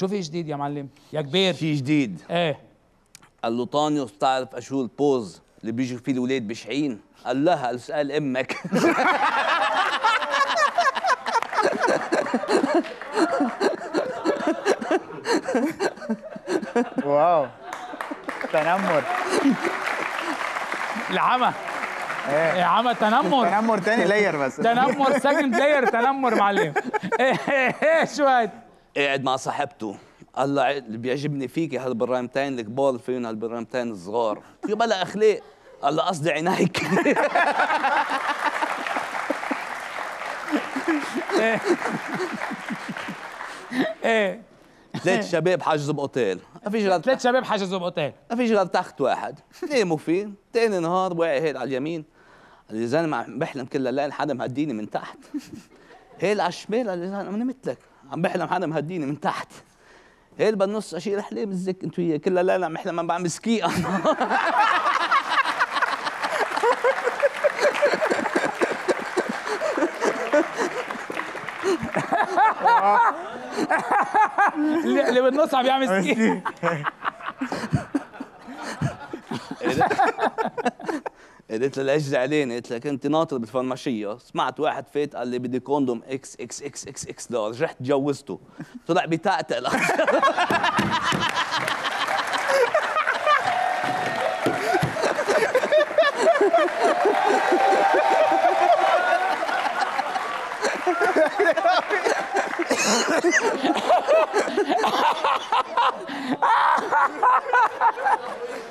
شو في جديد يا معلم. يا كبير. شيء جديد. إيه. قال له طانيوس بتعرف اشو البوز اللي بيجوا فيه الاولاد بشعين قال لها قال اسال أمك. واو. تنمر. العمى. إيه. يا عمى تنمر. تنمر تاني لاير بس. تنمر سكند بلاير تنمر معلم. إيه إيه إيه شو هاد قاعد مع صاحبته. قال له اللي بيعجبني فيكي هالبرامتين الكبار فيهم هالبرامتين الصغار. في بلا أخلاق. قال له قصدي عينيك. إيه. ثلاث شباب حجزوا بأوتيل. ما فيش غير ثلاث شباب حجزوا بأوتيل. ما فيش غير تخت واحد. ناموا فيه. تاني نهار واقع هيك على اليمين. قال لي زلمة عم بحلم كل الليل حدا مهديني من تحت. هيل على الشمال قال لي زلمة أنا نمت لك عم بحلم حدا مهديني من تحت. هيل بالنص اشيل احلام الزك انت وياه كل الليل عم بحلم عم بعمل ski أنا. اللي, اللي بالنص عم يعمل ski. قلت له ليش زعلانه؟ قلت له كنت ناطر بالفرماشية. سمعت واحد فات قال لي بدي condom X X X X X large. رحت تجوزته، طلع بيتأتئ